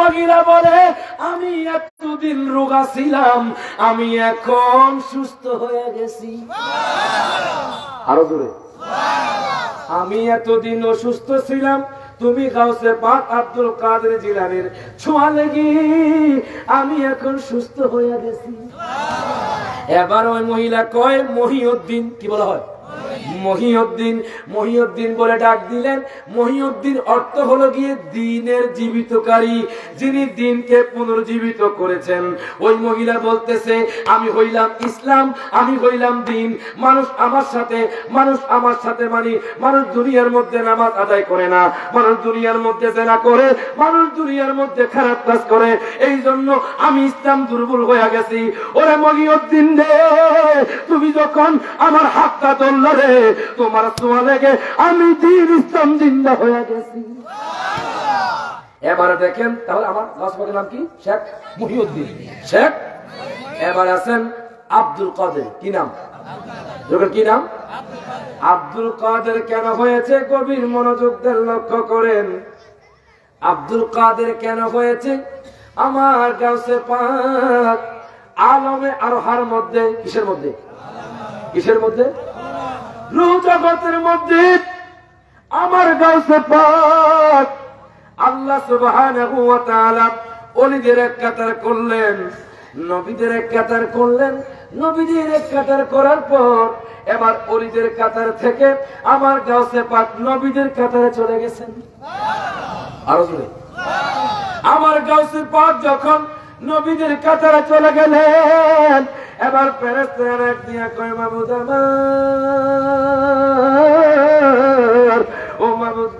মহিলা বলে, আমি এতদিন রোগা ছিলাম, আমি এখন সুস্থ হয়ে গেছি। আরও দূরে আমি এতদিন অসুস্থ ছিলাম, তুমি গাউসে পাক আব্দুল কাদের জিলানের ছোঁয়া লেগে, আমি এখন সুস্থ হয়ে গেছি। এবার ওই মহিলা কয়, মহিউদ্দিন, কি বলা হয়? মহিউদ্দিন মহিউদ্দিন বলে ডাক দিলেন। মহিউদ্দিন অর্থ হলো গিয়ে দিনের জীবিতকারী, যিনি দিনকে পুনর্জীবিত করেছেন। ওই মহিলা বলতেছে, আমি হইলাম ইসলাম, আমি হইলাম দিন। মানুষ আমার সাথে, মানুষ আমার সাথে মানি। মানুষ দুনিয়ার মধ্যে নামাজ আদায় করে না। মানুষ দুনিয়ার মধ্যে জেনা করে, মানুষ দুনিয়ার মধ্যে খারাপ কাজ করে। এই জন্য আমি ইসলাম দুর্বল হয়ে গেছি। ওরে মহিউদ্দিন রে, তুমি যখন আমার হাতটা ধরল রে তোমার ছোঁয়া লেগে আমি দিন ইসলাম জিন্দা হয়ে গেছি। এবারে দেখেন, তাহলে আমার গাছপাকের নাম কি? শেখ মহিউদ্দিন। শেখ, এবার আছেন আব্দুল কাদের। কি নাম? কি নাম? আব্দুল কাদের কেন হয়েছে? গভীর মনোযোগ দেন, লক্ষ্য করেন। আব্দুল কাদের কেন হয়েছে? আমার গাছে পাক, আলমে আর হার মধ্যে, কিসের মধ্যে? কিসের মধ্যে? রূহ মধ্যে আমার গাছে পাক। আল্লাহ সুবহানাহু ওয়া তাআলা ওলিদের এক কাতার করলেন, নবীদের এক কাতার করলেন, নবীদের এক কাতার করার পর এবার অলিদের কাতার থেকে আমার গাছে পাক নবীদের কাতারে চলে গেছেন। আরও আমার গাউসের পাক যখন নবীদের কাতারা চলে গেলেন। এবার ফেরেস্তারা এক দিয়া কয় আমার। ও মাবুদ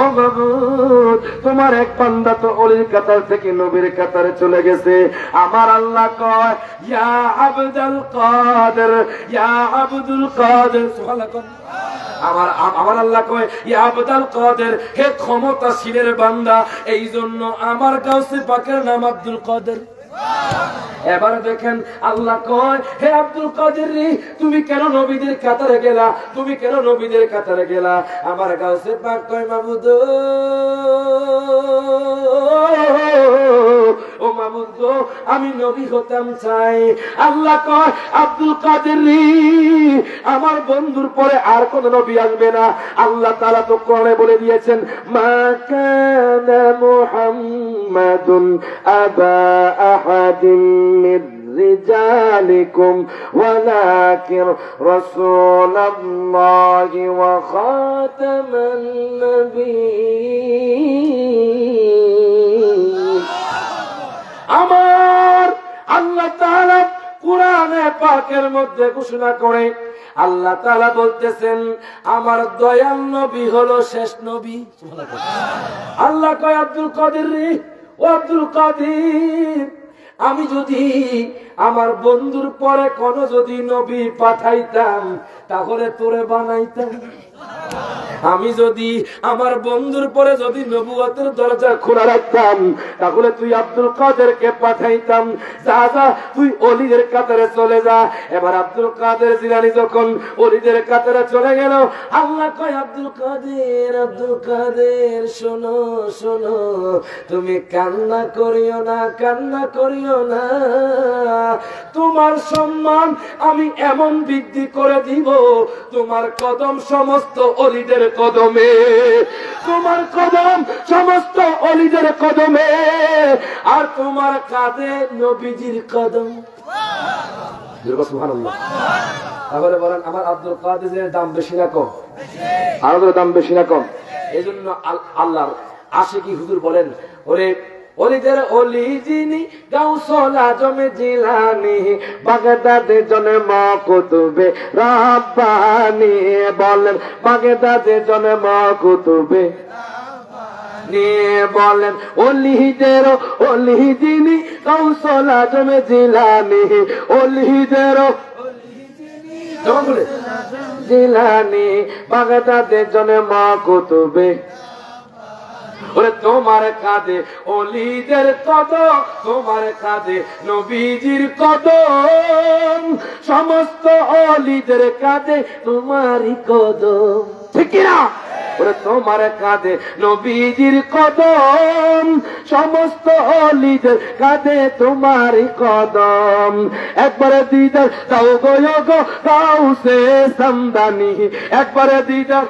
ও মাবুদ তোমার এক পান্দা তো অলির কাতার থেকে নবীর কাতারে চলে গেছে। আমার আল্লাহ কয়, ইয়া আবদুল কাদের, ইয়া আব্দুল কাদের। সুবহানাল্লাহ। আমার আমার আল্লাহ কয়, ইয়া আবদাল কাদের, হে ক্ষমতাশীলের বান্দা এই জন্য আমার গাউসে পাকের নাম আব্দুল কাদের। এবার দেখেন আল্লাহ কয়, হে আব্দুল কাদের তুমি কেন নবীদের কাতারে গেলা? তুমি কেন নবীদের কাতারে গেলা? আমার গাউসে পাক কয় মাবুদ ও মাবুদ আমি নবী হতাম চাই। আল্লাহ কয়, আব্দুল কাদের আমার বন্ধুর পরে আর কোন নবী আসবে না। আল্লাহ তাআলা তো কোরআনে বলে দিয়েছেন, মা কানা মুহাম্মাদুন আবা আহাদিন মির رجالكم ولكن رسول الله وخاتم النبيين আমার আল্লাহ তাআলা কোরআনে পাকের মধ্যে ঘোষণা করে আল্লাহ তাআলা বলতেছেন আমার দয়াল নবী হলো শেষ নবী আল্লাহ কয় আব্দুল কাদের রে ও আব্দুল কাদের আমি যদি আমার বন্ধুর পরে কোন যদি নবী পাঠাইতাম তাহলে তোরে বানাইতাম। আমি যদি আমার বন্ধুর পরে যদি নবুয়তের দরজা খোলা রাখতাম, তাহলে তুই আব্দুল কাদেরকে পাঠাইতাম। যা যা, তুই অলিদের কাতারে চলে যা। এবার আব্দুল কাদের জিলানি যখন অলিদের কাতারে চলে গেল, আল্লাহ কয়, আব্দুল কাদের আব্দুল কাদের, শোনো শোনো, তুমি কান্না করিও না, কান্না করিও না। তোমার সম্মান আমি এমন বৃদ্ধি করে দিব, তোমার কদম সমস্ত অলিদের কদমে। তোমার কদম, সমস্ত অলিদের কদমে। আর তোমার কাঁধে নবীজির কদম। তাহলে বলেন, আমার আব্দুল কাদের দাম বেশি না কম? আরও দাম বেশি না কম? এই জন্য আল- আল্লাহ আসে কি হুজুর বলেন, ওরে অলিদের অলি যিনি গাউসল আজমে জিলানি বাগদাদে জন্ম কুতুবে রাব্বানি বলেন বাগদাদে জন্ম কুতুবে নিয়ে বলেন অলিদের অলি যিনি কৌশল আজমে জিলানি জমা বলে। জিলানি বাগদাদে জন্ম কুতুবে। ওরে তোমার কাঁধে অলিদের কদম তোমার কাঁধে নবীজির কদম সমস্ত অলিদের কাঁধে তোমারই কদম। ঠিক না? ওরে তোমার কাঁধে নবীজির কদম। সমস্ত অলিদের কাঁধে তোমারই কদম। একবারে দিদার তাও গো গো সে সমদানি একবারে দিদার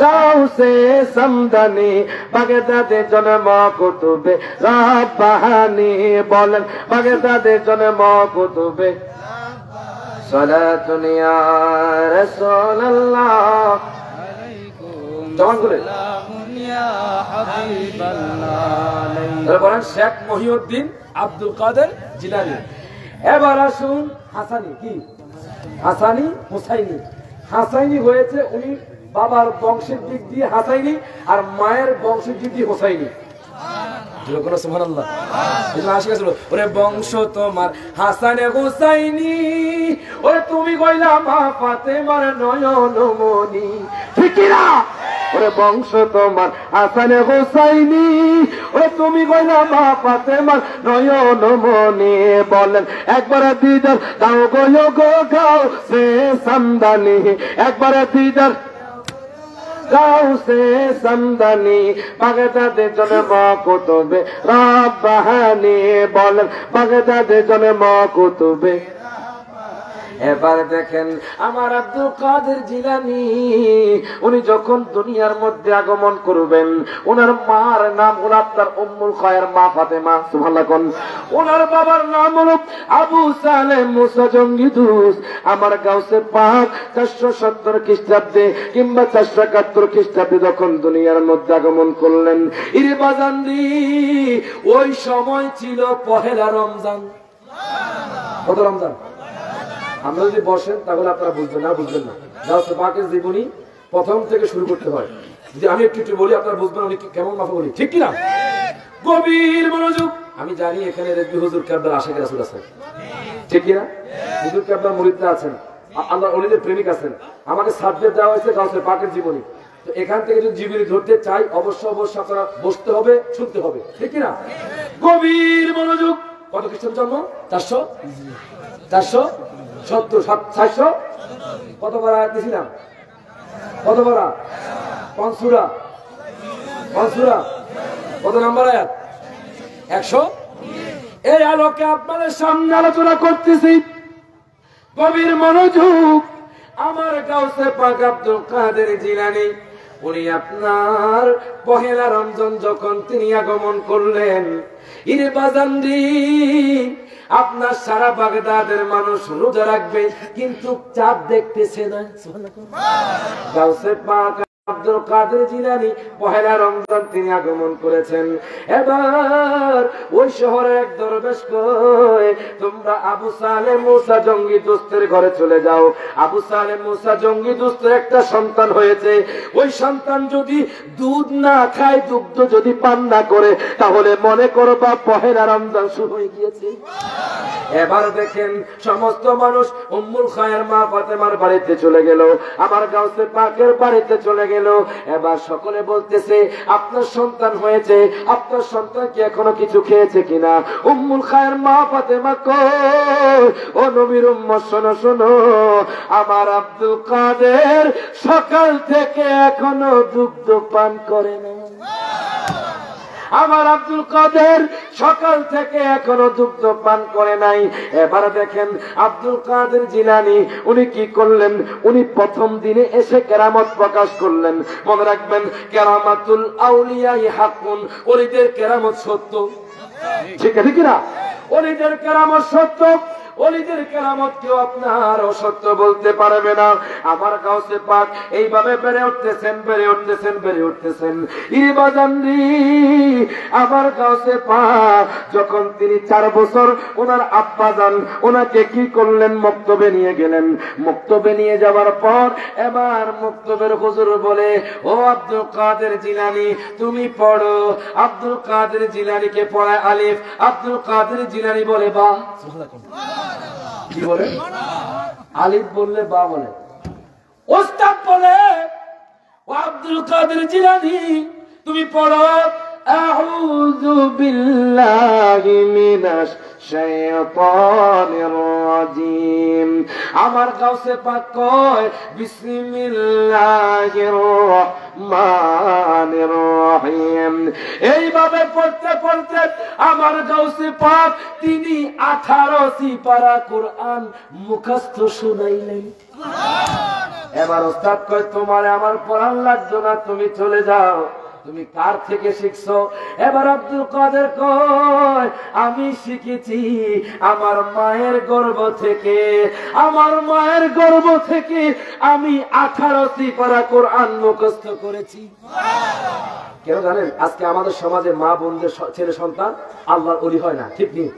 গাউসে সমদানি বাগদাদে জন্ম কুতুবে। রাব্বাহানি বলেন বাগদাদে জন্ম কুতুবে। সালাতুন ইয়া রাসূলুল্লাহ। বলেন, শেখ মহিউদ্দিন আব্দুল কাদের জিলানি। এবার আসুন হাসানি, কি? হাসানি, হুসাইনি। হাসাইনি হয়েছে উনি বাবার বংশের দিক দিয়ে হাসাইনি আর মায়ের বংশের দিক দিয়ে হোসাইনি ওরে বংশ তোমার হাসানে হুসাইনি ওরে তুমি কইলা মা পাতে মার নয়ন মনি ঠিক ওরে বংশ তোমার হাসানে হুসাইনি ওরে তুমি কইলা মা পাতে মার নয়ন মনি বলেন, একবার দিদার, দাও গো গাও সে সামদানি একবার দিদার গাউসে সমদানি বাগদাদে জন্ম কুতুবে। রাব্বাহানি বলেন বাগদাদে জন্ম কুতুবে। এবার দেখেন আমার আব্দুল কাদের জিলানি, উনি যখন দুনিয়ার মধ্যে আগমন করবেন, ওনার মার নাম হল আপনার উম্মুল খয়ের মা ফাতেমা, সুবহানাল্লাহ কোন। ওনার বাবার নাম হল আবু সালেম মুসা জঙ্গিদুস আমার গাউসে পাক চারশো সত্তর খ্রিস্টাব্দে কিংবা চারশো একাত্তর খ্রিস্টাব্দে যখন দুনিয়ার মধ্যে আগমন করলেন, ইরে বাজান্দি, ওই সময় ছিল পহেলা রমজান। কত রমজান? আমরা যদি বসেন, তাহলে আপনারা বুঝবেন, না বুঝবেন না। গাউসে পাকের জীবনী প্রথম থেকে শুরু করতে হয়। যদি আমি একটু একটু বলি, আপনারা বুঝবেন উনি কেমন মাফা বলি ঠিক কিনা? গভীর মনোযোগ। আমি জানি এখানে রেজবি হুজুর কাবদার আশেখ রাসুল আছেন। ঠিক কিনা? হুজুর কাবদার মরিদরা আছেন। আল্লাহ অলিদের প্রেমিক আছেন। আমাকে সাবজেক্ট দেওয়া হয়েছে গাউসে পাকের জীবনী। তো এখান থেকে যদি জীবনী ধরতে চাই, অবশ্য অবশ্য আপনারা বসতে হবে, শুনতে হবে। ঠিক কিনা? গভীর মনোযোগ। কত খ্রিস্টান জন্ম? চারশো? চারশো? সত্তর একশো? আপনাদের সামনে আলোচনা করতেছি। গভীর মনোযোগ। আমার গাউসে পাক কাদের জিলানি, উনি আপনার পহেলা রমজান যখন তিনি আগমন করলেন ইরে বাজান্দি আপনার সারা বাগদাদের মানুষ রোজা রাখবে কিন্তু চাঁদ দেখতেছে না। আব্দুল কাদের জিলানি পহেলা রমজান তিনি আগমন করেছেন। এবার ওই শহরে এক দরবেশ তোমরা আবু সালে মুসা জঙ্গি দোস্তের ঘরে চলে যাও। আবু সালে মুসা জঙ্গি একটা সন্তান হয়েছে। ওই সন্তান যদি দুধ না খায়, দুগ্ধ যদি পান না করে, তাহলে মনে করো বা পহেলা রমজান শুরু হয়ে গিয়েছে। এবার দেখেন সমস্ত মানুষ উম্মুল খায়ের মা ফাতেমার বাড়িতে চলে গেল। আমার গাউসে পাকের বাড়িতে চলে গেল। এবার সকলে বলতেছে, আপনার সন্তান হয়েছে, আপনার সন্তান কি এখনও কিছু খেয়েছে কিনা? উম্মুল খায়ের মা ফাতেমা কই ও নবীর উম্ম শোনো শোনো, আমার আব্দুল কাদের সকাল থেকে এখনও দুগ্ধ পান করে না আমার আব্দুল কাদের সকাল থেকে এখনও দুগ্ধ পান করে নাই। এবার দেখেন আব্দুল কাদের জিলানি, উনি কি করলেন? উনি প্রথম দিনে এসে কেরামত প্রকাশ করলেন। মনে রাখবেন, কেরামাতুল আউলিয়াই হাকুন অলিদের কেরামত সত্য। ঠিক আছে কিনা? অলিদের কেরামত সত্য। অলিদের কেরামত কেউ আপনার অসত্য বলতে পারবে না। আমার কাউসে পাক এইভাবে বেড়ে উঠতেছেন বেড়ে উঠতেছেন বেড়ে উঠতেছেন। ইরিবাজান্দি আমার কাউসে পাক, যখন তিনি চার বছর ওনার আব্বা যান, ওনাকে কি করলেন? মক্তবে নিয়ে গেলেন। মক্তবে নিয়ে যাওয়ার পর এবার মক্তবের হুজুর বলে, ও আব্দুল কাদের জিলানি, তুমি পড়ো। আব্দুল কাদের জিলানিকে পড়ায় আলিফ, আব্দুল কাদের জিলানি বলে বা কি বলে? আলিফ বললে বা বলে। ওস্তাদ বলে, ও আব্দুল কাদের জিলানি, তুমি পড়ো, আউযু বিল্লাহি মিনাশ রাজিম আমার গাউসে পাক কয় বিসমিল্লাহির রহমানির রহিম এইভাবে পড়তে পড়তে আমার গাউসে পাক তিনি আঠারো সিপারা কোরআন মুখস্থ শুনাইলেন। এবার ওস্তাদ কয় তোমার আমার পড়ান লাগতো না তুমি চলে যাও। তুমি কার থেকে শিখছো? এবার আব্দুল কাদের কয় আমি শিখেছি আমার মায়ের গর্ভ থেকে। আমার মায়ের গর্ভ থেকে আমি আঠারোটি পারা কোরআন মুখস্থ করেছি। কেন জানেন? আজকে আমাদের সমাজে মা, বোনদের ছেলে, সন্তান আল্লাহর অলি হয় না, ঠিক নেই।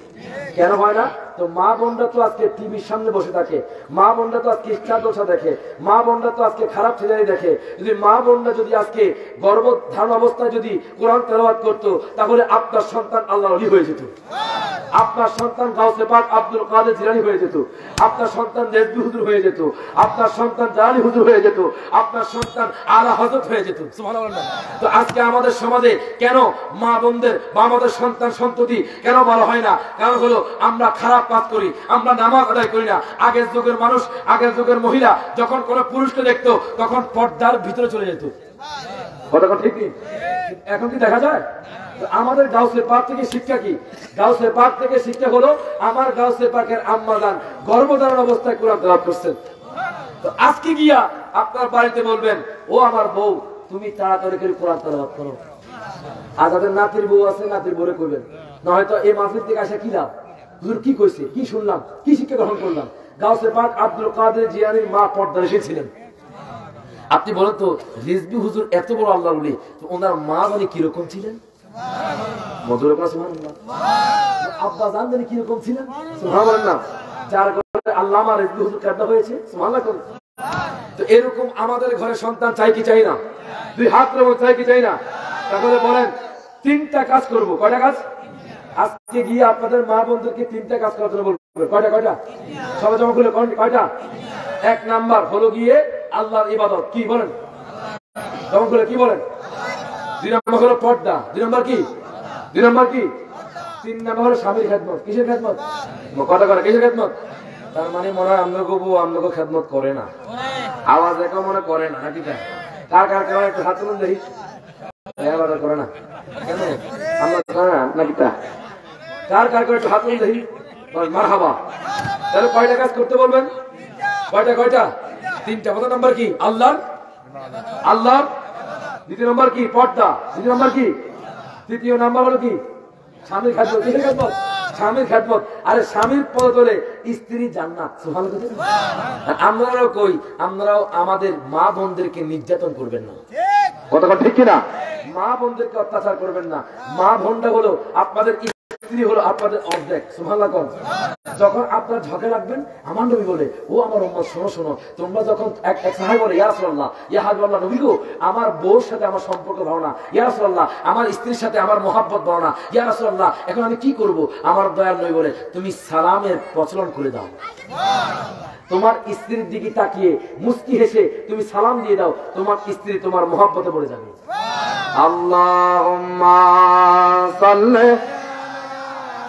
কেন হয় না? তো মা বোনরা তো আজকে টিভির সামনে বসে থাকে। মা বোনরা তো আজকে ইচ্ছা দোষা দেখে। মা বোনরা তো আজকে খারাপ ছেলেরাই দেখে। যদি মা বোনরা যদি আজকে গর্ভ ধারণ অবস্থায় যদি কোরআন তেলাওয়াত করতো, তাহলে আপনার সন্তান আল্লাহ অলি হয়ে যেত। আপনার সন্তান গাউসে পাক আব্দুল কাদের জিলানি হয়ে যেত। আপনার সন্তান রেজবি হুজুর হয়ে যেত। আপনার সন্তান জালালি হুজুর হয়ে যেত। আপনার সন্তান আলা হজরত হয়ে যেত। তো আজকে আমাদের সমাজে কেন মা বোনদের বা আমাদের সন্তান সন্ততি কেন বলা হয় না? কারণ হলো আমরা খারাপ কাজ করি, আমরা নামাজ আদায় করি না। আগের যুগের মানুষ, আগের যুগের মহিলা, যখন কোন পুরুষকে দেখতো, তখন পর্দার ভিতরে চলে যেত। আজকে গিয়া আপনার বাড়িতে বলবেন, ও আমার বউ, তুমি তাড়াতাড়ি করে কোরআন করো। আর নাতির বউ আছে, নাতির বউরে করবেন না হয়তো এই মাহফিল থেকে আসা কি লাভ? হুজুর কি কইছে? কি শুনলাম? কি শিক্ষা গ্রহণ করলাম? গাউসে পাক আব্দুল কাদের জিয়ানির মা পর্দার এসেছিলেন। আপনি বলেন তো, রিজবি হুজুর এত বড় আল্লাহ বলি ওনার মা মানে কীরকম ছিলেন? আব্বা জান জানি কীরকম ছিলেন? হুজুর কাদা হয়েছে এরকম আমাদের ঘরে সন্তান চাই কি চাই না? দুই হাত চাই কি চাই না? বলেন, তিনটা কাজ করব। কয়টা কাজ? আজকে গিয়ে আপনাদের মা বন্ধুকে তিনটা কাজ করার জন্য বলবেন কয়টা কয়টা? সবাই জমা করলে কয়টা এক নাম্বার হলো গিয়ে আল্লাহর ইবাদত। কি বলেন? জমা করলে কি বলেন? দুই নম্বর হলো পর্দা। দুই নম্বর কি? দুই নম্বর কি? তিন নম্বর হলো স্বামীর খেদমত। কিসের খেদমত? কথা করে কিসের খেদমত? তার মানে মনে হয় আমলোকে বউ আমলোকে খেদমত করে না। আওয়াজ দেখো মনে করে না, নাকি? কার কার হাত তুলুন দেখি। করে না। কেন? আমরা নাকি তা কার কার করে হাত তুলুন দেখি? মার হাবা তাহলে কয়টা কাজ করতে বলবেন? কয়টা কয়টা? তিনটা। প্রথম নাম্বার কি? আল্লাহ আল্লাহ দ্বিতীয় নম্বর কি? পর্দা। দ্বিতীয় নম্বর কি? তৃতীয় নাম্বার হলো কি? স্বামীর খাদ্য কিসের খাদ্য স্বামীর খাদ্য আরে স্বামীর পদ তোলে স্ত্রী জান্নাত? আর আমরাও কই? আমরাও আমাদের মা বোনদেরকে নির্যাতন করবেন না। কতক্ষণ ঠিক কিনা? মা বোনদেরকে অত্যাচার করবেন না। মা বোনটা হলো আপনাদের স্ত্রী হলো আপনাদের অর্ধেক, সুবহানাল্লাহ কোন? যখন আপনার ঝকে লাগবেন, আমার নবী বলে, ও আমার উম্মত, শোনো শোনো, তোমরা যখন এক এক সাহাই বলে, ইয়া রাসূলুল্লাহ, ইয়া হাবিবাল্লাহ, নবী গো, আমার বউর সাথে আমার সম্পর্ক ভালো না। ইয়া রাসূলুল্লাহ, আমার স্ত্রীর সাথে আমার মহাব্বত ভালো না। ইয়া রাসূলুল্লাহ, এখন আমি কি করব? আমার দয়াল নবী বলে, তুমি সালামের প্রচলন করে দাও। তোমার স্ত্রীর দিকে তাকিয়ে মুস্কি হেসে তুমি সালাম দিয়ে দাও, তোমার স্ত্রী তোমার মহাব্বতে পড়ে যাবে। আল্লাহুম্মা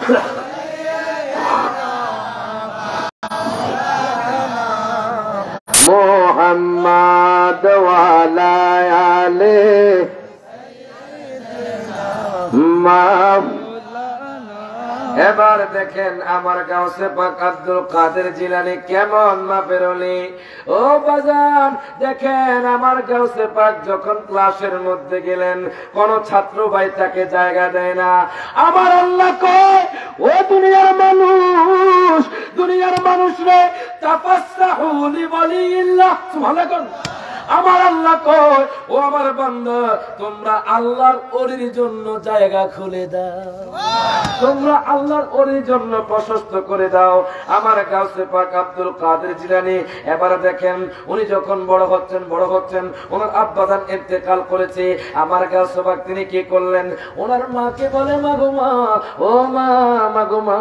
সাল্লি মোহাম্মদ ওয়ালা আলে মা- এবার দেখেন আমার গাউসে পাক আব্দুল কাদের জিলানি কেমন মাপের অলি ও বাজান, দেখেন আমার গাউসে পাক যখন ক্লাসের মধ্যে গেলেন, কোন ছাত্র ভাই তাকে জায়গা দেয় না। আমার আল্লাহ কয়, ও দুনিয়ার মানুষ দুনিয়ার মানুষ রে তাপাসাহুলি বলি ইল্লাহ সুবহানাল্লাহ। আমার আল্লাহ কয়, ও আমার বান্দা, তোমরা আল্লাহর ওরির জন্য জায়গা খুলে দাও। তোমরা আল্লাহর ওরির জন্য প্রশস্ত করে দাও। আমার কাছে পাক আব্দুল কাদের জিলানি, এবার দেখেন, উনি যখন বড় হচ্ছেন বড় হচ্ছেন, ওনার আব্বাদান ইন্তেকাল করেছে। আমার গাউসে পাক তিনি কি করলেন? ওনার মাকে বলে মাগো মা, ও মা মাগো মা,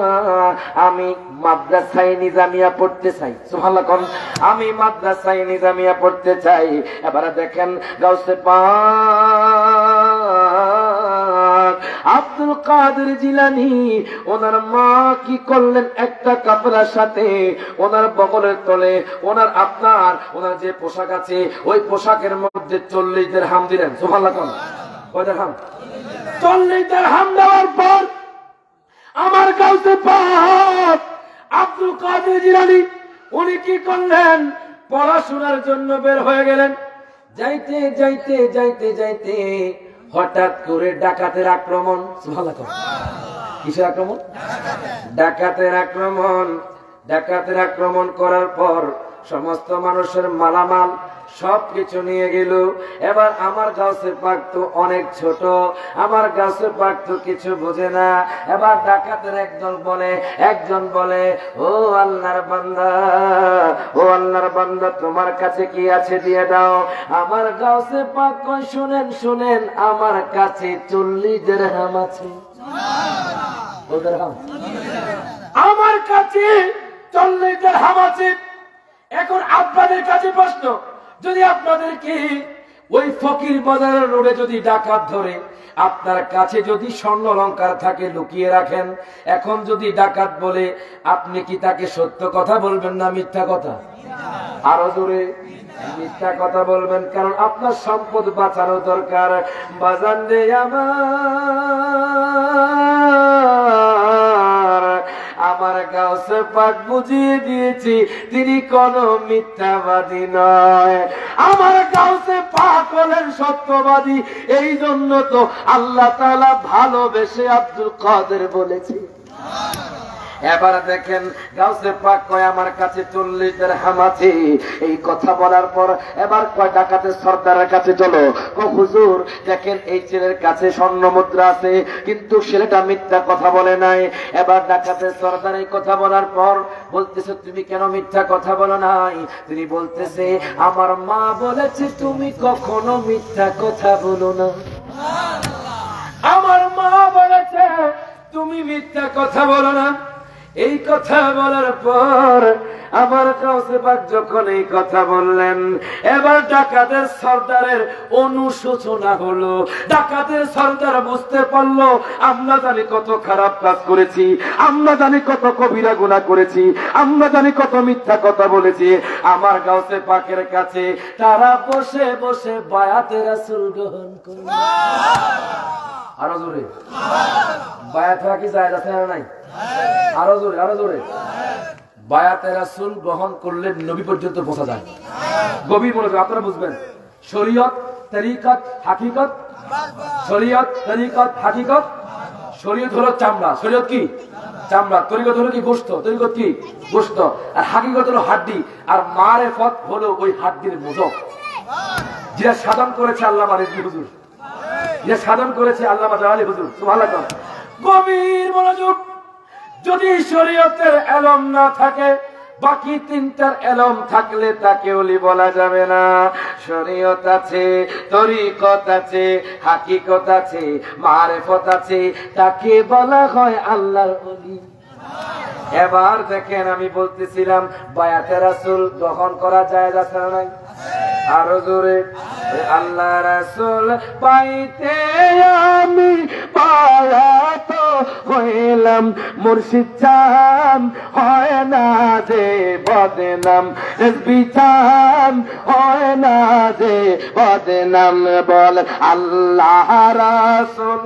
আমি মাদ্রাসায় নিজামিয়া পড়তে চাই। সুবহানাল্লাহ আমি মাদ্রাসায় নিজামিয়া পড়তে চাই। এবারে দেখেন গাউসে পাক। আব্দুল কাদের জিলানি, ওনার মা কি করলেন একটা কাপড়ার সাথে? ওনার বগলের তলে, ওনার আপনার, ওনার যে পোশাক আছে, ওই পোশাকের মধ্যে চল্লিশ দের হাম দিলেন। সুভাল্লা কন। ওই দেখাম চল্লিশ দের হাম দেওয়ার পর আমার কাউকে পাপ আব্দুল কাদের জিলানি, উনি কি করলেন? পড়াশোনার জন্য বের হয়ে গেলেন। যাইতে যাইতে যাইতে যাইতে হঠাৎ করে ডাকাতের আক্রমণ। কিসের আক্রমণ? ডাকাতের আক্রমণ। ডাকাতের আক্রমণ করার পর সমস্ত মানুষের মালামাল সবকিছু নিয়ে গেল। এবার আমার গাছে পাক তো অনেক ছোট, আমার গাছে পাক তো কিছু বোঝে না। এবার ডাকাতের একজন বলে একজন বলে, ও আল্লাহর বান্দা, ও আল্লাহর বান্দা, তোমার কাছে কি আছে দিয়ে দাও? আমার গাছে পাক শুনেন শুনেন, আমার কাছে চল্লিশ দেড়হাম আছে। আমার কাছে চল্লিশ দেড়হাম আছে। এখন আপনাদের কাছে প্রশ্ন যদি আপনাদেরকে ওই ফকির বাজারের রোডে যদি ডাকাত ধরে, আপনার কাছে যদি স্বর্ণ অলঙ্কার থাকে লুকিয়ে রাখেন, এখন যদি ডাকাত বলে, আপনি কি তাকে সত্য কথা বলবেন না মিথ্যা কথা? আরও জোরে, মিথ্যা কথা বলবেন, কারণ আপনার সম্পদ বাঁচানো দরকার। বাজান আমার। আমার গাউসে পাক বুঝিয়ে দিয়েছি, তিনি কোন মিথ্যাবাদী নয়। আমার গাউসে পাক হলেন সত্যবাদী, এই জন্য তো আল্লাহ তাআলা ভালোবেসে আব্দুল কাদের বলেছি এবার দেখেন গাউসে পাক কয়, আমার কাছে চল্লিশ হাম আছে। এই কথা বলার পর এবার কয় ডাকাতে সর্দারের কাছে চলো। কো, হুজুর, দেখেন এই ছেলের কাছে স্বর্ণ মুদ্রা আছে, কিন্তু ছেলেটা মিথ্যা কথা বলে নাই। এবার ডাকাতে সর্দার এই কথা বলার পর বলতেছে, তুমি কেন মিথ্যা কথা বলো নাই? তিনি বলতেছে, আমার মা বলেছে, তুমি কখনো মিথ্যা কথা বলো না। আমার মা বলেছে, তুমি মিথ্যা কথা বলো না। এই কথা বলার পর আমার কাউসে পাক যখন এই কথা বললেন এবার ডাকাতের সর্দারের অনুশোচনা হলো। ডাকাতের সর্দার বুঝতে পারল আমরা জানি কত খারাপ কাজ করেছি আমরা জানি কত কবিরা গুণা করেছি আমরা জানি কত মিথ্যা কথা বলেছি। আমার গাউসে পাকের কাছে তারা বসে বসে বায়াতে রাসূল গ্রহণ করল। আরও জোরে। বায়াত কি যায় আছে না নাই? আরও জোরে আরও জোরে। হলো হাড্ডি। আর মারে পথ হলো ওই হাড্ডির মোজক। যেটা সাধন করেছে আল্লাহ মারিজি হুজুর। যে সাধন করেছে আল্লাহ আলী হুজুর। সুবহানাল্লাহ। গভীর মনোযোগ। যদি শরীয়তের এলম না থাকে, বাকি তিনটার এলম থাকলে তাকে ওলি বলা যাবে না। শরীয়ত আছে, তরিকত আছে, হাকিকত আছে, মারেফত আছে, তাকে বলা হয় আল্লাহর ওলি। এবার দেখেন আমি বলতেছিলাম, বায়াতে রাসূল গ্রহণ করা যায় আছে না নাই? আরও জোরে আল্লাহ রাসূল পাইতে আমি পায়াত হইলাম। মুর্শিদ চান হয় না যে বদনাম। রেসবি চান হয় না যে বদনাম। বল আল্লাহ রাসূল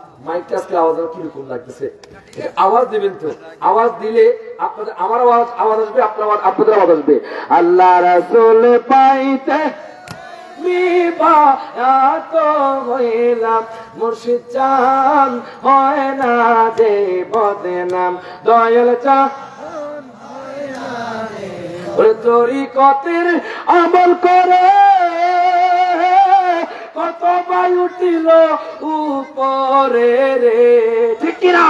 মাইকটা আজকে আওয়াজ কীরকম লাগতেছে? আওয়াজ দিবেন তো। আওয়াজ দিলে আপনাদের আমার আওয়াজ আওয়াজ আসবে, আপনার আওয়াজ আপনাদের আওয়াজ আসবে। আল্লাহ রাসূল পাইতে তো হইলাম। মুর্শিদ চান হয় না যে বদনাম দয়াল চান ওরে তরি কতের আমল করে। কত বায়ু উঠিল উপরে রে। ঠিক কিনা?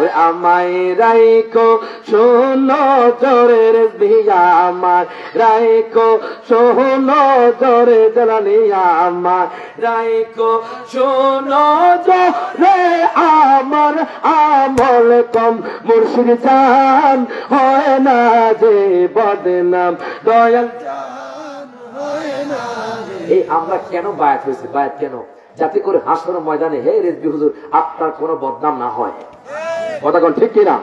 ওই আমায় রাইকো শোনো জোরের বিয়া আমার রাইকো শোনো জোরে জ্বালানি আমার রাইকো শোনো জোরে আমার আমল কম। মুর্শিদ চান হয় না যে বদনাম। দয়াল এই আমরা কেন বায়াত হয়েছি? বায়াত কেন? যাতে করে হাসর ময়দানে, হে রেজবি হুজুর, আপনার কোনো বদনাম না হয়। কথা কোন ঠিক কিনা?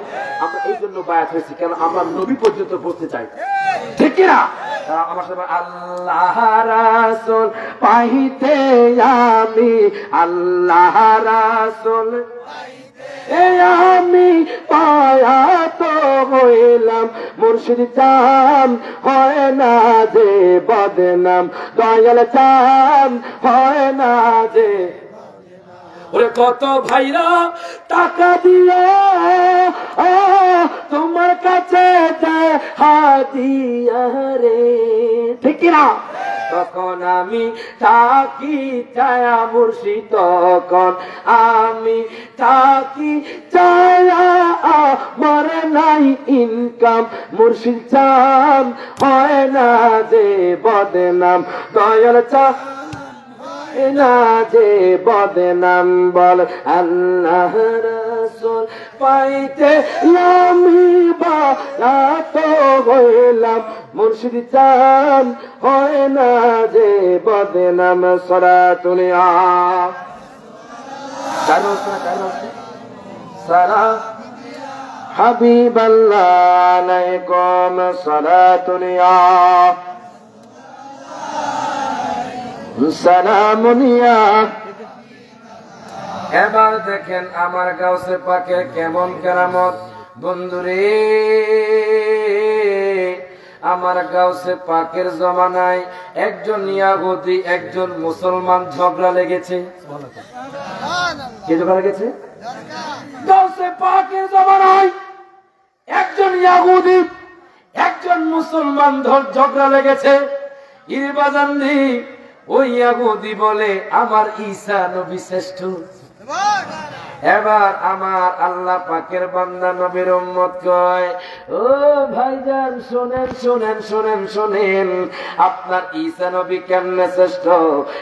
আমরা এই জন্য বায়াত হয়েছি কেন? আমরা নবী পর্যন্ত বসতে চাই। ঠিক কিনা? আমার সাথে আল্লাহ রাসুল, পাইতে আমি আল্লাহ রাসুল। এ আমি তো হইলাম, মুর্শিদ চান হয় না যে বদনাম, দয়াল চান হয় না যে ওরে কত ভাইরা টাকা দিয়ে ও তোমার কাছে হাদিয়া রে। ঠিক না তখন আমি থাকি ছায়া মুর্শি তখন আমি থাকি ছায়া আমার নাই ইনকাম মুর্শিদ চান, হয় না যে বদনাম। দয়াল চা না যে বদনাম। বল আল্লাহ পাইতে আমি বা তো হইলাম। মুর্শিদ চান হয় না যে বদনাম সরা তুলিয়া সারা। হাবিব আল্লাহ কম সরা তুলিয়া সালামুনিয়া এবার দেখেন আমার গাউসে পাকে কেমন কেরামত। বন্ধুরে আমার গাউসে পাকের জমানায় একজন ইয়াহুদি একজন মুসলমান ঝগড়া লেগেছে। কে ঝগড়া লেগেছে? গাউসে পাকের জমানায় একজন ইয়াহুদি একজন মুসলমান ধর- ঝগড়া লেগেছে। ইরবাজান্দি ওই ইয়াহুদি বলে আমার ঈসা নবী শ্রেষ্ঠ। এবার আমার আল্লাহ পাকের বান্দা নবীর উম্মত কয়, ও ভাইজান, শোনেন শোনেন শোনেন শোনেন, আপনার ঈসা নবী কেমনে শ্রেষ্ঠ?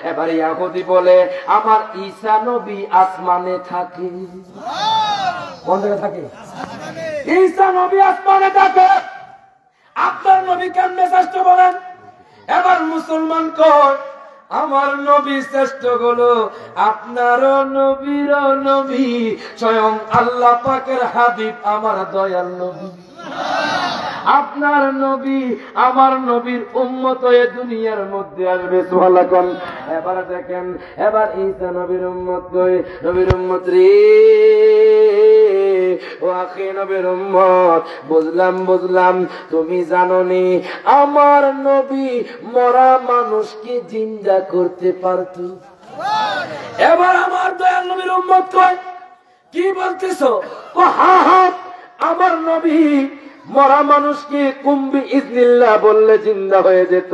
এবার ইয়াহুদি বলে, আমার ঈসা নবী আসমানে থাকে। কোন জায়গায় থাকে? ঈসা নবী আসমানে থাকে। আপনার নবী কেমনে শ্রেষ্ঠ বলেন? এবার মুসলমান কয় আমার নবী শ্রেষ্ঠগুলো আপনারও নবীর নবী স্বয়ং আল্লাহ পাকের হাবিব আমার দয়াল নবী। আপনার নবী, আমার নবীর উম্মত হয়ে দুনিয়ার মধ্যে আসবে সুহালাকন এবার দেখেন, এবার ঈসা নবীর উম্মত কই? নবীর উম্মত রে। ও আখে নবীর উম্মত, বুঝলাম বুঝলাম, তুমি জানো নি আমার নবী মরা মানুষকে জিন্দা করতে পারত। এবার আমার দয়াল নবীর উম্মত কয় কি বলতেছো? ও হা হা, আমার নবী মরা মানুষকে কুম্বি ইজনিল্লাহ বললে জিন্দা হয়ে যেত?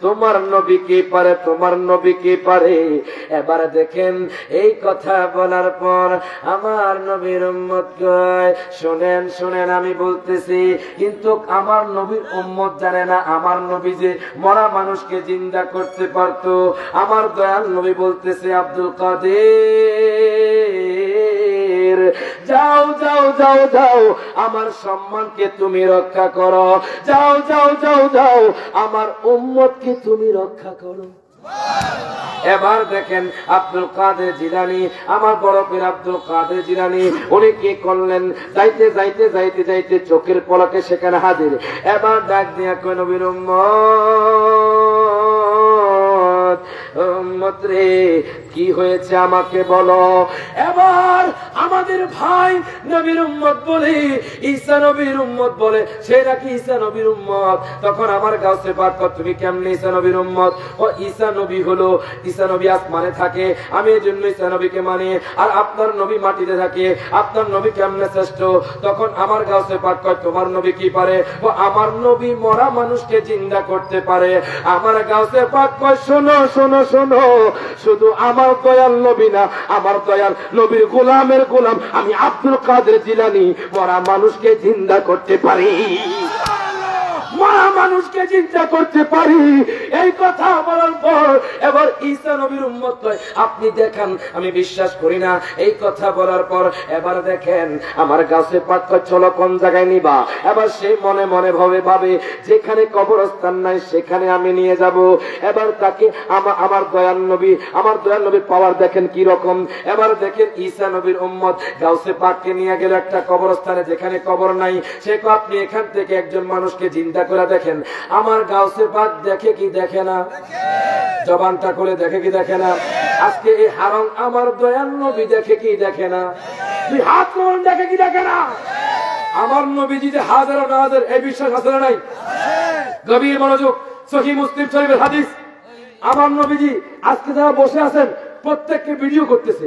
তোমার নবী কে পারে? তোমার নবী কে পারে? এবার দেখেন, এই কথা বলার পর আমার নবীর উম্মত কয় শোনেন শোনেন, আমি বলতেছি, কিন্তু আমার নবীর উম্মত জানে না, আমার নবী যে মরা মানুষকে জিন্দা করতে পারতো। আমার দয়াল নবী বলতেছে, আব্দুল কাদের? যাও যাও যাও যাও, আমার সম্মানকে তুমি রক্ষা করো। যাও যাও যাও যাও, আমার উম্মতকে তুমি রক্ষা করো। এবার দেখেন আব্দুল কাদের জিলানি, আমার বড় পীর আব্দুল কাদের জিলানি, উনি কি করলেন? যাইতে যাইতে যাইতে যাইতে চোখের পলকে সেখানে হাজির। এবার ডাক দিয়া উম্মত উম্মত! রে কি হয়েছে আমাকে বলো? এবার আমাদের ভাই নবীর উম্মত বলে ঈসা নবীর উম্মত বলে ঈসা নবীর উম্মত? তখন আমার গাছে পাক কর, তুমি ঈসা নবীর উম্মত? ও ঈসা নবী হলো ঈসা নবী আসমানে থাকে আমি এই জন্য ঈসা নবীকে মানি আর আপনার নবী মাটিতে থাকে আপনার নবী কেমনে শ্রেষ্ঠ? তখন আমার গাছে পাক কয় তোমার নবী কি পারে? ও আমার নবী মরা মানুষকে জিন্দা করতে পারে আমার গাছে পাক কয় শোনো শোনো শোনো। শুধু আমার দয়াল নবী না, আমার দয়াল নবীর গোলামের গোলাম আমি আব্দুল কাদের জিলানি। মরা মানুষকে জিন্দা করতে পারি। মরা মানুষকে চিন্তা করতে পারি। এই কথা বলার পর এবার ঈসা নবীর উম্মত নয় আপনি দেখান, আমি বিশ্বাস করি না। এই কথা বলার পর এবার দেখেন, আমার গাছে পাক্ষ চলো কোন জায়গায় নিবা? এবার সে মনে মনে ভাবে ভাবে, যেখানে কবরস্থান নাই সেখানে আমি নিয়ে যাব। এবার তাকে আমার দয়াল নবী, আমার দয়াল নবীর পাওয়ার দেখেন কি রকম। এবার দেখেন ঈসা নবীর উম্মত গাউসে পাককে নিয়ে গেল একটা কবরস্থানে যেখানে কবর নাই। সে আপনি এখান থেকে একজন মানুষকে চিন্তা করে দেখেন। আমার গাউসে পাক দেখে কি দেখে না? জবানটা করে দেখে কি দেখে না? আজকে এই হারং আমার দয়াল নবী দেখে কি দেখে না? তুই হাত মোহন দেখে কি দেখে না? আমার নবীজি যে হাজার না হাজার এই বিশ্বাস আছে না নাই? গভীর মনোযোগ, সহি মুসলিম শরীফের হাদিস। আমার নবীজি আজকে যারা বসে আছেন, প্রত্যেককে ভিডিও করতেছে।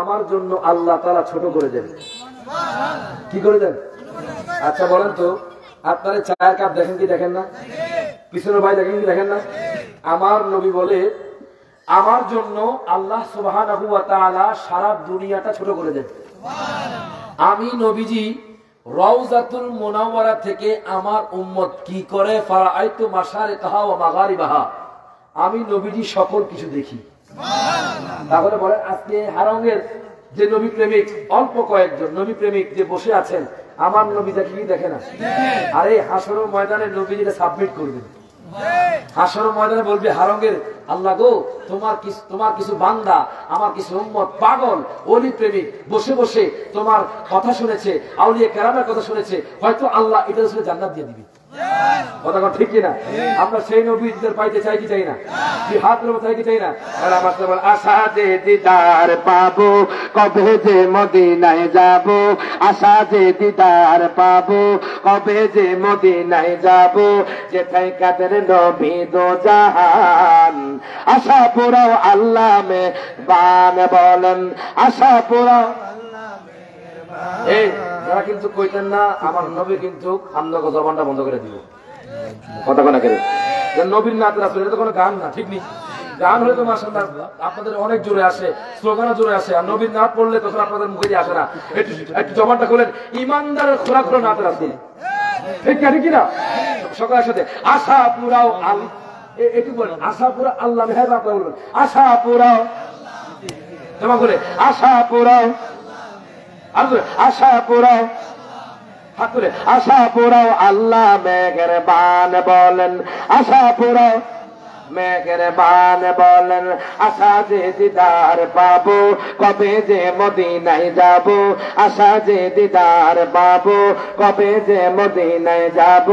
আমার জন্য আল্লাহ তালা ছোট করে দেন। কি করে দেন? আচ্ছা বলেন তো, আপনারা চায়ের কাপ দেখেন কি দেখেন না? পিছনের ভাই দেখেন কি দেখেন না? আমার নবী বলে, আমার জন্য আল্লাহ সুবাহ সারা দুনিয়াটা ছোট করে দেন। আমি নবীজি রওজাতুল মোনাওয়ারা থেকে আমার উম্মত কি করে? ফারাআইতু মাশারিকাহা ওয়া মাগারিবাহা। আমি নবীজি সকল কিছু দেখি। তাহলে বলেন, আজকে হারঙ্গের যে নবী প্রেমিক, অল্প কয়েকজন নবী প্রেমিক যে বসে আছেন, আমার নবী দেখে কি দেখে না? আরে হাসর ময়দানে নবী যেটা সাবমিট করবেন। হাসর ময়দানে বলবে হারঙ্গের আল্লাহ গো, তোমার কিছু তোমার কিছু বান্দা, আমার কিছু উম্মত পাগল, অলি প্রেমিক, বসে বসে তোমার কথা শুনেছে, আউলিয়া কেরামের কথা শুনেছে, হয়তো আল্লাহ এটা শুনে জান্নাত দিয়ে দিবে। কথা ঠিক কিনা? আমরা সেই নবীদের পাইতে চাই কি চাই না? কি হাত রব চাই কি চাই না? আর আমার তো বলে, আশা যে দিদার পাবো কবে যে মদিনায় যাব? আশা যে দিদার পাবো কবে যে মদিনায় যাব? যেথায় কাদের নবী দো জাহান। আশা পুরাও আল্লাহ মে বান বলেন আশা পুরাও এই যারা কিন্তু কইতেন না, আমার নবী কিন্তু আমদাকে জবানটা বন্ধ করে দিব। কথা কথা করে নবীর নাচ রাসুল, এটা তো কোনো গান না, ঠিক নেই। গান হলে তো মাসাল্লাহ আপনাদের অনেক জোরে আসে, স্লোগানও জোরে আসে, আর নবীর নাচ পড়লে তখন আপনাদের মুখে দিয়ে আসে না। একটু একটু জবানটা খোলেন, ইমানদারের খোলা খোলা নাচ রাসুল। ঠিক না ঠিক না? সকালের সাথে আশা পুরাও আল, এ- একটু বলেন, আশা পুরা আল্লাহ মেহের বলবেন? আশা পুরাও জমা করে আশা পুরাও আশা পুরাও। তুলে আশা পুরাও, আল্লাহ মেঘের বান বলেন। আশা পুরাও, মেঘের বান বলেন। আশা যে দিদার পাবো, কবে যে মদিনায় যাব। আশা যে দিদার পাবো, কবে যে মদিনায় যাব।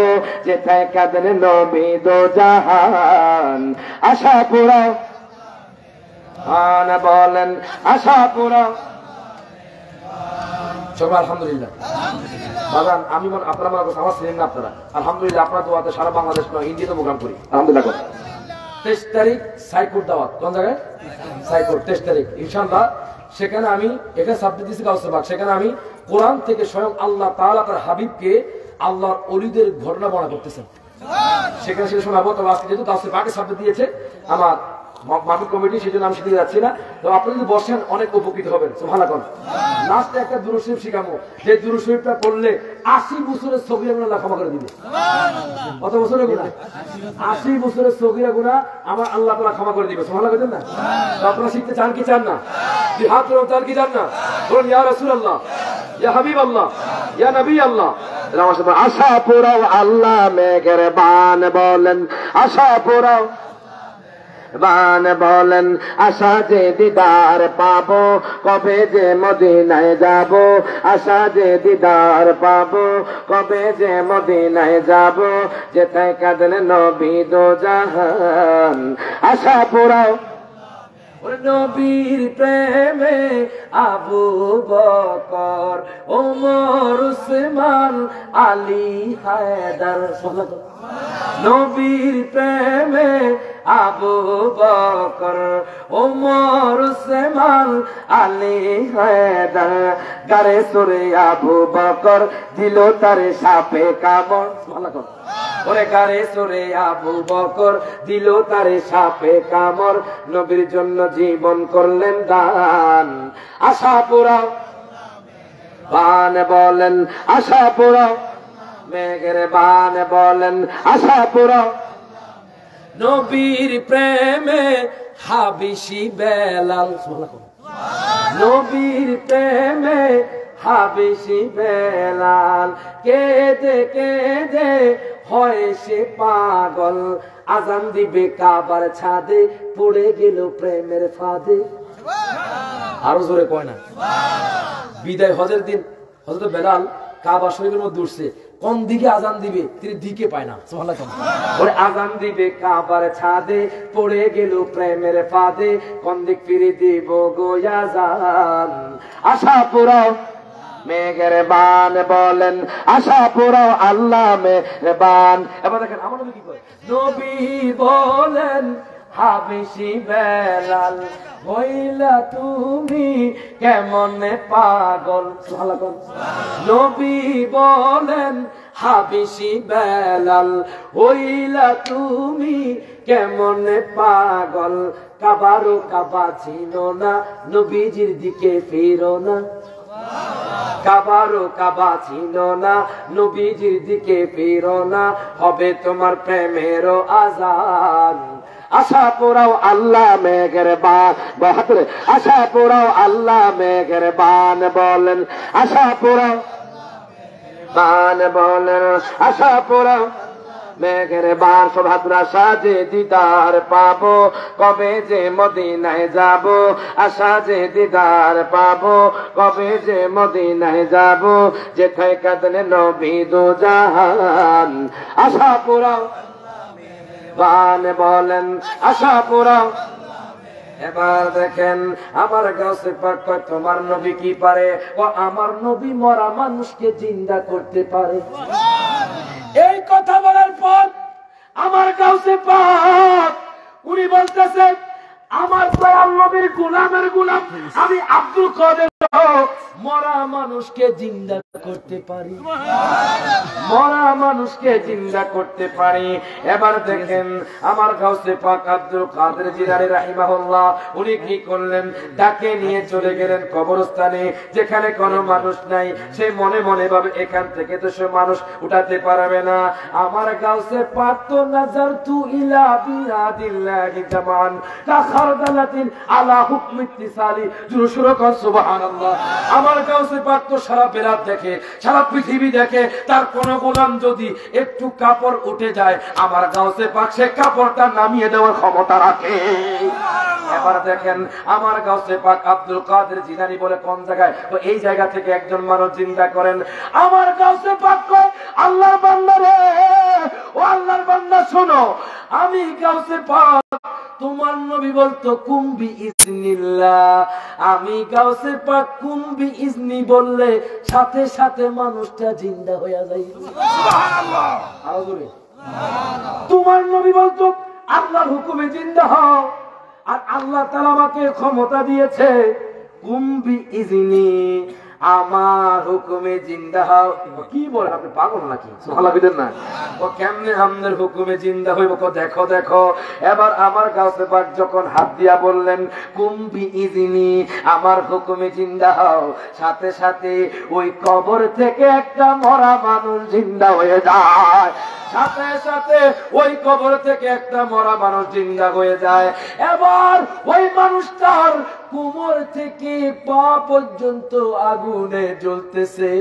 যেথায় কাদের নবী দো জাহান। আশা পুরাও বলেন, আশা পুরাও। সবাই আলহামদুলিল্লাহ। বাগান আমি আমার ছিলেন না আপনারা। আলহামদুলিল্লাহ, আপনার দোয়াতে সারা বাংলাদেশ হিন্দিতে প্রোগ্রাম করি। আলহামদুলিল্লাহ তেইশ তারিখ, সাইকোর দাওয়াত। কোন জায়গায়? সাইকোর, তেইশ তারিখ। ইনশাল্লাহ সেখানে আমি, এখানে সাবজেক্ট দিচ্ছি কাউসেবাগ সেখানে আমি কোরআন থেকে স্বয়ং আল্লাহ তাআলা তার হাবিবকে আল্লাহর অলিদের ঘটনা বর্ণনা করতেছেন সেখানে সেটা শোনাবো তবে আজকে যেহেতু কাউসের বাকি সাবজেক্ট দিয়েছে, আমার মাহমুদ কমিটি সেই জন্য আমি শিখতে যাচ্ছি না। তো আপনি যদি বসেন অনেক উপকৃত হবেন। ভালো করেন লাস্টে একটা দুরুশরীফ শিখাবো। যে দুরুশরীফটা পড়লে আশি বছরের ছবিরা গুণা ক্ষমা করে দিবে। কত বছরের গুণা আশি বছরের ছবিরা গুণা আমার আল্লাহ তালা ক্ষমা করে দিবে। ভালো করেন না? তো আপনারা শিখতে চান কি চান না? দুই হাত চান কি চান না? বলুন ইয়া রসুল আল্লাহ ইয়া হাবিব আল্লাহ ইয়া নবী আল্লাহ আশা পুরাও আল্লাহ মেঘের বান বলেন। আশা পুরাও বান বলেন, আশা যে দিদার পাবো, কবে যে মদিনায় যাব? আশা যে দিদার পাবো, কবে যে মদিনায় যাব? যেতে কাঁদলে নবী দো জাহান আশা পুরাও নবীর প্রেমে আবু বকর, ওমর, উসমান, আলী, হায়দার নবীর প্রেমে আবু বকর, ওমর, উসমান, আলী, হায়দার। গারে সরে আবু বকর দিল তারে সাপে কামড়। কর ওরে গারে সরে আবু বকর, দিল তারে সাপে কামর নবীর জন্য জীবন করলেন দান। আশা পুরাও বান বলেন, আশা পুরাও মেঘের বান বলেন, আশা পুরাও নবীর প্রেমে হাবিসি বেলাল নবীর প্রেমে হাবিসি বেলাল, কেদে কেদে হয় সে পাগল। আজান দিবে কাবার ছাদে, পড়ে গেল প্রেমের ফাঁদে। আরও জোরে কয় না? বিদায় হজের দিন, হজরত বেলাল কাবা শরীফের মধ্যে উঠছে। কোন দিকে আজান দিবে, তিনি দিকে পায় না। ওরে আজান দিবে কাবার ছাদে, পড়ে গেল প্রেমের ফাঁদে। কোন দিক ফিরে দিব গোয়াজান আশা পুরাও মেঘের বান বলেন, আশা পুরাও আল্লাহ মেঘের বান। এবার দেখেন আমার কি করে নবী বলেন, হাবিসি বেলাল, হইলা তুমি কেমন পাগল। নবী বলেন, হাবিসি বেলাল, হইলা তুমি কেমন পাগল? কাবারো কাবা ছিল না, নবীজির দিকে ফিরো না। কাবারও কাবা ছিল না, নবীজির দিকে ফিরো না, হবে তোমার প্রেমেরও আজান। আশা পোড়াও আল্লাহ মেঘের বান আশা পুরাও আল্লাহ মেঘের বান বলেন, আশা পোড়াও বান বলেন, আশা পুরাও মেঘের বার শোভাতুরা সাজে দিদার পাবো। কবে যে মদিনায় যাব? আশা যে দিদার পাবো। কবে যে মদিনায় যাব? যেথায় কাঁদলে নবী দু জাহান আশা পুরাও। বান বলেন, আশা পুরাও। এবার দেখেন, আমার গাছে পাক তোমার নবী কি পারে? ও, আমার নবী মরা মানুষকে জিন্দা করতে পারে। এই কথা বলার পর আমার গাছে পাক, উনি বলতেছে, আমার দয়াল নবীর গোলামের গোলাম, আমি আব্দুল কাদের মরা মানুষকে জিন্দা করতে পারি। মরা মানুষকে জিন্দা করতে পারি। এবার দেখেন আমার গাউসে পাক আব্দুল কাদের জিলানি রাহিমাহুল্লাহ, উনি কি করলেন? ডাকে নিয়ে চলে গেলেন কবরস্থানে, যেখানে কোনো মানুষ নাই। সে মনে মনে ভাবে, এখান থেকে তো সে মানুষ উঠাতে পারবে না। আমার গাউসে পাক তো নাজার তু ইলা বিয়াদিল্লাহি জামান। কা খারদালাতিন আলা হুকমি ইত্তিসালি। জুরু সুবহানাল্লাহ। আমার গাউসে পাক তো সারা বেরাত দেখে সারা পৃথিবী দেখে তার কোন গোলাম যদি একটু কাপড় উঠে যায় আমার গাউসে পাক সে কাপড়টা নামিয়ে দেওয়ার ক্ষমতা রাখে। এবার দেখেন আমার গাউসে পাক আব্দুল কাদের জিলানি বলে কোন জায়গায়? তো এই জায়গা থেকে একজন মানুষ চিন্তা করেন আমার গাউসে পাক কয় আল্লাহর বান্দা রে ও আল্লাহর বান্দা শোনো আমি গাউসে পাক তোমার নবী বলতো কুম্বি ইজনিল্লাহ। আমি গাউসে পাক কুম্বি ইজনি বললে সাথে সাথে মানুষটা জিন্দা যায়। তোমার নবী বলতো আল্লাহর হুকুমে জিন্দা হও। আর আল্লাহ তাআলা আমাকে ক্ষমতা দিয়েছে কুম্বি ইজনি। আমার হুকুমে জিন্দা হও। কি বলেন আপনি পাগল নাকি? সুবহানাল্লাহ। বিদেন না ও কেমনে আমাদের হুকুমে জিন্দা হইব? কো দেখো দেখো। এবার আমার গাছে পাক যখন হাত দিয়া বললেন কুম্বি ইজিনি আমার হুকুমে জিন্দা হও। সাথে সাথে ওই কবর থেকে একটা মরা মানুষ জিন্দা হয়ে যায়। সাথে সাথে ওই কবর থেকে একটা মরা মানুষ জিন্দা হয়ে যায়। এবার ওই মানুষটার কোমর থেকে পা পর্যন্ত আগুনে জ্বলতেছে।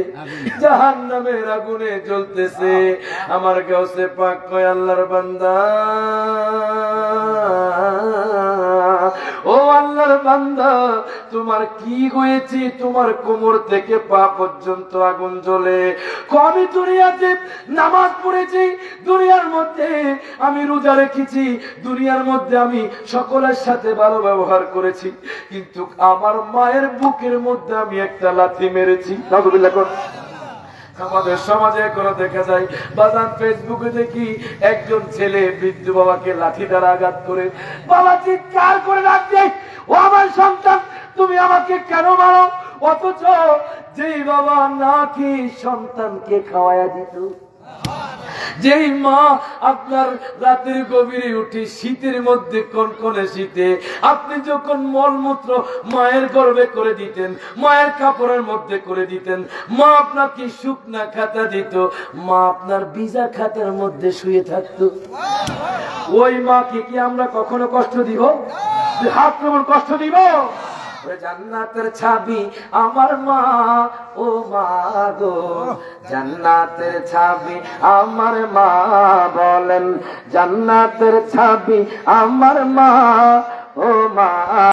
জাহান নামের আগুনে জ্বলতেছে। আমার গাছে পাক কয় আল্লাহর বান্দা। ও আল্লাহর বান্দা তোমার কি হয়েছে? তোমার কোমর থেকে পা পর্যন্ত আগুন জ্বলে। কো আমি দুনিয়াতে নামাজ পড়েছি? মধ্যে আমি রোজা রেখেছি, দুনিয়ার মধ্যে আমি সকলের সাথে ভালো ব্যবহার করেছি, কিন্তু আমার মায়ের বুকের মধ্যে আমি একটা লাথি মেরেছি। আমাদের সমাজে এখনও দেখা যায় বাজান ফেসবুকে দেখি একজন ছেলে বৃদ্ধ বাবাকে লাঠি দ্বারা আঘাত করে, বাবা, চিৎকার করে রাখছে ও আমার সন্তান, তুমি আমাকে কেন মারো? অথচ যেই বাবা নাকি সন্তানকে খাওয়ায়া দিত যেই মা আপনার রাতের গভীরে উঠে শীতের মধ্যে কনকনে শীতে, আপনি যখন মলমূত্র মায়ের গর্ভে করে দিতেন, মায়ের কাপড়ের মধ্যে করে দিতেন, মা আপনাকে শুকনা খাতা দিত, মা আপনার বিজা খাতার মধ্যে শুয়ে থাকতো। ওই মাকে কি আমরা কখনো কষ্ট দিব? হাত কষ্ট দিব? জান্নাতের ছাবি আমার মা, ও মা গো। জান্নাতের ছাবি আমার মা বলেন, জান্নাতের ছাবি আমার মা, ও মা।